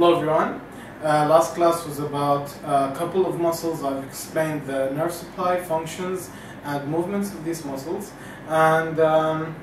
Hello everyone. Uh, last class was about a couple of muscles. I've explained the nerve supply, functions, and movements of these muscles. And um,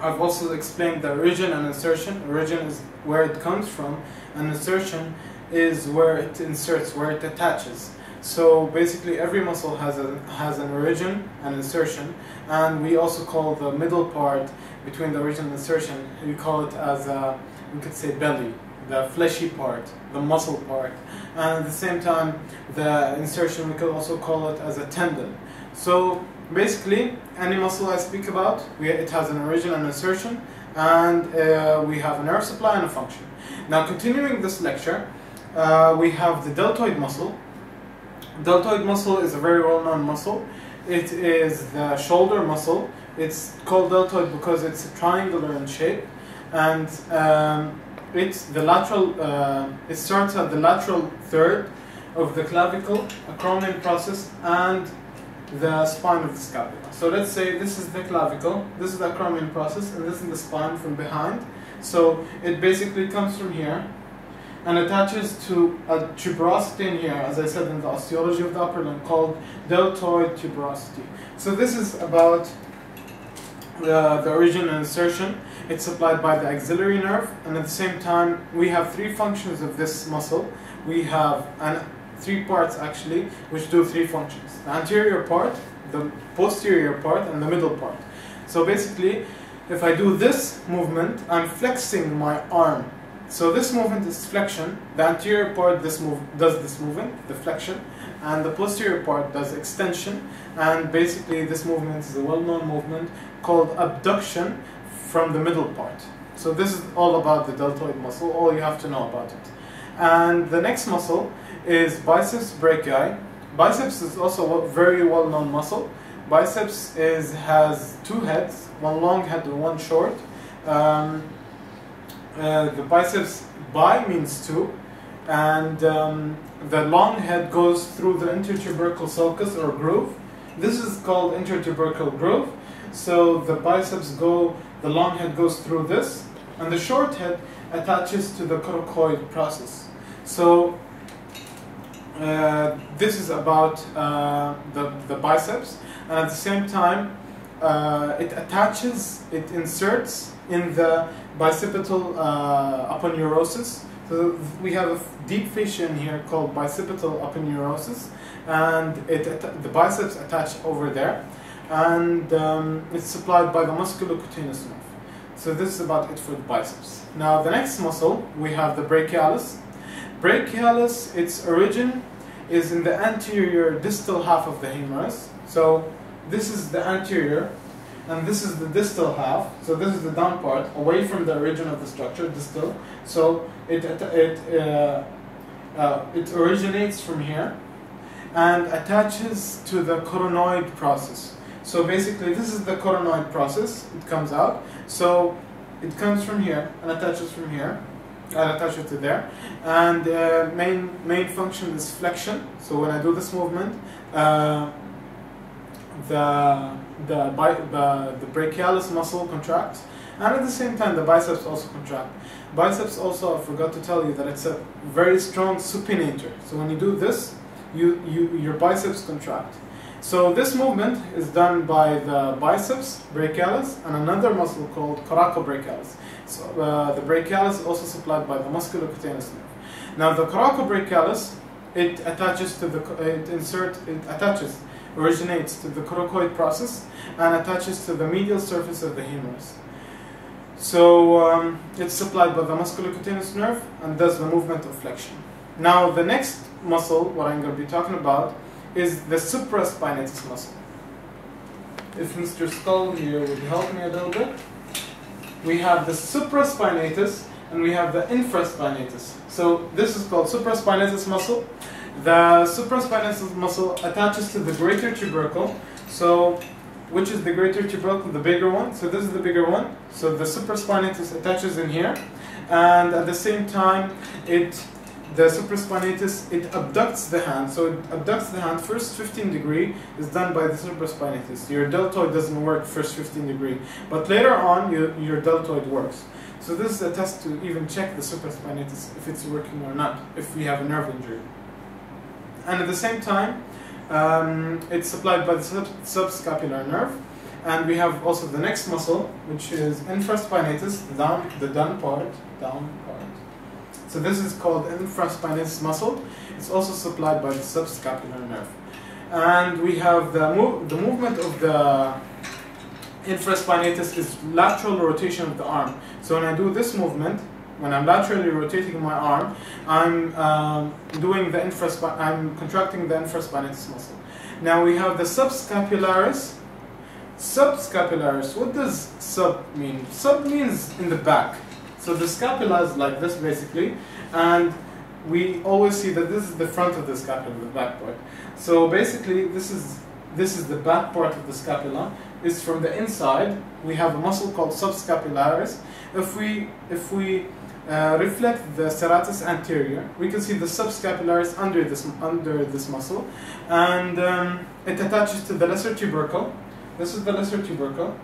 I've also explained the origin and insertion. Origin is where it comes from, and insertion is where it inserts, where it attaches. So basically every muscle has, a, has an origin and insertion, and we also call the middle part between the origin and insertion, we call it as a, we could say belly, the fleshy part, the muscle part. And at the same time, the insertion, we could also call it as a tendon. So basically, any muscle I speak about, we, it has an origin and insertion, and uh, we have a nerve supply and a function. Now continuing this lecture, uh, we have the deltoid muscle. Deltoid muscle is a very well-known muscle. It is the shoulder muscle. It's called deltoid because it's triangular in shape, and um, it's the lateral. Uh, it starts at the lateral third of the clavicle, acromion process, and the spine of the scapula. So let's say this is the clavicle, this is the acromion process, and this is the spine from behind. So it basically comes from here and attaches to a tuberosity in here, as I said in the osteology of the upper limb, called deltoid tuberosity. So this is about the, the origin and insertion. It's supplied by the axillary nerve, and at the same time, we have three functions of this muscle. We have an, three parts actually, which do three functions: the anterior part, the posterior part, and the middle part. So basically, if I do this movement, I'm flexing my arm so this movement is flexion. The anterior part this move, does this movement, the flexion, and the posterior part does extension. And basically this movement is a well-known movement called abduction from the middle part. So this is all about the deltoid muscle, all you have to know about it. And the next muscle is biceps brachii. Biceps is also a very well-known muscle. Biceps is, has two heads, one long head and one short. Um, uh, the biceps bi means two, and um, the long head goes through the intertubercle sulcus or groove. This is called intertubercle groove. So the biceps go, the long head goes through this, and the short head attaches to the coracoid process. So uh, this is about uh, the, the biceps, and at the same time, uh, it attaches, it inserts in the bicipital uh, aponeurosis. So we have a deep fissure here called bicipital aponeurosis, and it the biceps attach over there, and um, it's supplied by the musculocutaneous nerve. So this is about it for the biceps. Now the next muscle we have the brachialis. Brachialis, its origin is in the anterior distal half of the humerus. So this is the anterior, and this is the distal half. So this is the down part, away from the origin of the structure, distal. So it it uh, uh, it originates from here and attaches to the coronoid process. So basically, this is the coronoid process. It comes out. So it comes from here and attaches from here. I'll attach it to there. And uh, main main function is flexion. So when I do this movement, uh, the the, the, the brachialis muscle contracts, and at the same time the biceps also contract. Biceps also, I forgot to tell you that it's a very strong supinator. So when you do this, you, you your biceps contract. So this movement is done by the biceps brachialis and another muscle called coracobrachialis. So uh, the brachialis is also supplied by the musculocutaneous nerve. Now the coracobrachialis, it attaches to the it insert it attaches originates to the coracoid process and attaches to the medial surface of the humerus. So um, it's supplied by the musculocutaneous nerve and does the movement of flexion. Now the next muscle, what I'm going to be talking about, is the supraspinatus muscle. If Mr. Skull here would help me a little bit. We have the supraspinatus and we have the infraspinatus. So this is called supraspinatus muscle the supraspinatus muscle attaches to the greater tubercle. So, which is the greater tubercle, the bigger one? So this is the bigger one. So the supraspinatus attaches in here, and at the same time, it the supraspinatus it abducts the hand. So it abducts the hand. First 15 degree is done by the supraspinatus. Your deltoid doesn't work first 15 degree, but later on, your, your deltoid works. So this is a test to even check the supraspinatus if it's working or not, if we have a nerve injury. And at the same time, um, it's supplied by the sub subscapular nerve. And we have also the next muscle, which is infraspinatus, the down, the down part, down part. So this is called infraspinatus muscle. It's also supplied by the subscapular nerve. And we have the, the movement of the infraspinatus is lateral rotation of the arm. So when I do this movement, when I'm laterally rotating my arm, I'm um, doing the infrasp I'm contracting the infraspinatus muscle. Now we have the subscapularis. Subscapularis, what does sub mean? Sub means in the back. So the scapula is like this basically, and we always see that this is the front of the scapula, the back part. So basically this is this is the back part of the scapula. It's from the inside. We have a muscle called subscapularis. If we if we uh, reflect the serratus anterior, we can see the subscapularis under this under this muscle, and um, it attaches to the lesser tubercle. This is the lesser tubercle,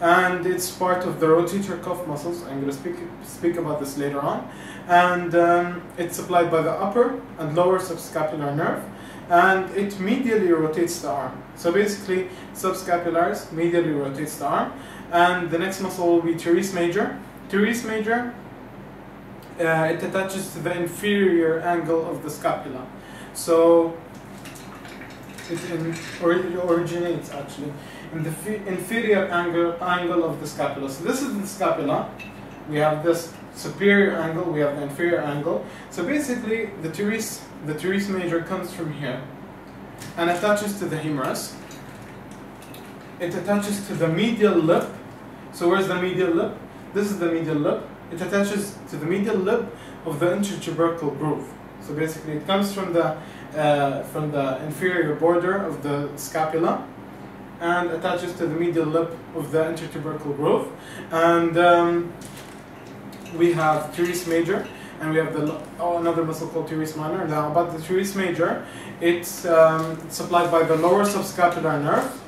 and it's part of the rotator cuff muscles. I'm going to speak speak about this later on, and um, it's supplied by the upper and lower subscapular nerve, and it medially rotates the arm. So basically, subscapulars medially rotates the arm, and the next muscle will be teres major. Teres major uh, it attaches to the inferior angle of the scapula. So it in, or it originates actually in the inferior angle angle of the scapula. So this is the scapula. We have this superior angle. We have the inferior angle. So basically, the teres the teres major comes from here and attaches to the humerus. It attaches to the medial lip. So where's the medial lip? This is the medial lip it attaches to the medial lip of the intertubercle groove. So basically, it comes from the uh, from the inferior border of the scapula and attaches to the medial lip of the intertubercle groove. And um, we have teres major, and we have the oh, another muscle called teres minor. Now, about the teres major, it's um, supplied by the lower subscapular nerve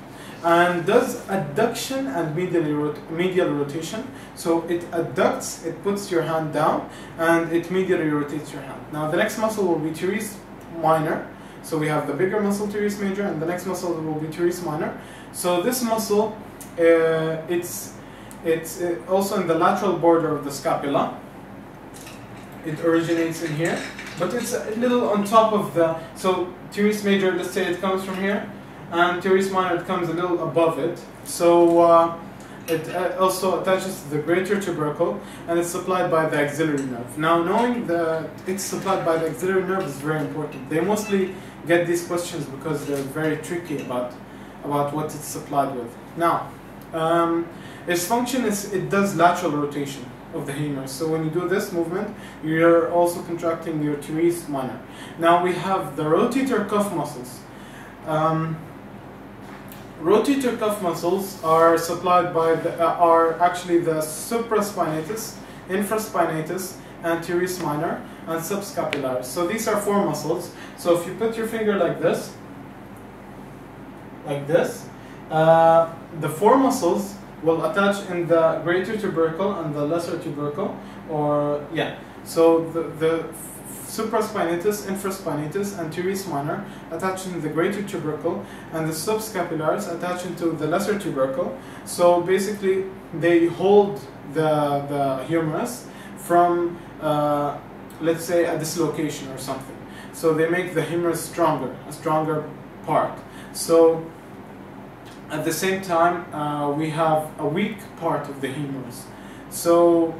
and does adduction and medial, rot medial rotation. So it adducts, it puts your hand down, and it medially rotates your hand. Now the next muscle will be teres minor. So we have the bigger muscle teres major, and the next muscle will be teres minor. So this muscle, uh, it's it's uh, also in the lateral border of the scapula. It originates in here, but it's a little on top of the. So teres major, let's say it comes from here and teres minor it comes a little above it. So uh, it uh, also attaches to the greater tubercle and it's supplied by the axillary nerve. Now knowing that it's supplied by the axillary nerve is very important. They mostly get these questions because they're very tricky about, about what it's supplied with. Now, um, its function is it does lateral rotation of the humerus. So when you do this movement, you're also contracting your teres minor. Now we have the rotator cuff muscles. Um, rotator cuff muscles are supplied by the, uh, are actually the supraspinatus, infraspinatus, and teres minor, and subscapularis. So these are four muscles. So if you put your finger like this, like this, uh, the four muscles will attach in the greater tubercle and the lesser tubercle, or yeah. So the, the supraspinatus, infraspinatus, and teres minor attaching to the greater tubercle, and the subscapularis attaching to the lesser tubercle. So basically, they hold the, the humerus from, uh, let's say, a dislocation or something. So they make the humerus stronger, a stronger part. So at the same time, uh, we have a weak part of the humerus. So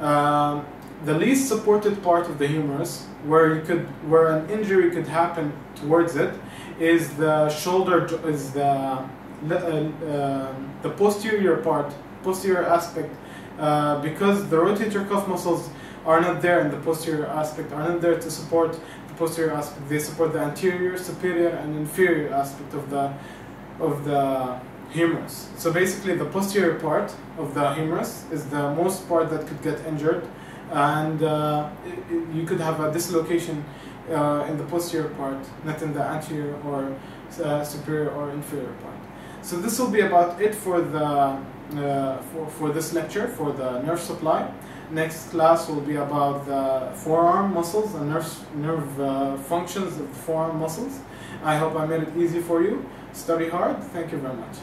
uh, the least supported part of the humerus, where you could, where an injury could happen towards it, is the shoulder, is the uh, uh, the posterior part, posterior aspect, uh, because the rotator cuff muscles are not there in the posterior aspect, are not there to support the posterior aspect. They support the anterior, superior, and inferior aspect of the of the humerus. So basically, the posterior part of the humerus is the most part that could get injured and uh, it, you could have a dislocation uh, in the posterior part, not in the anterior or uh, superior or inferior part. So this will be about it for the uh, for, for this lecture for the nerve supply. Next class will be about the forearm muscles and nerve, nerve uh, functions of the forearm muscles. I hope I made it easy for you. Study hard. Thank you very much.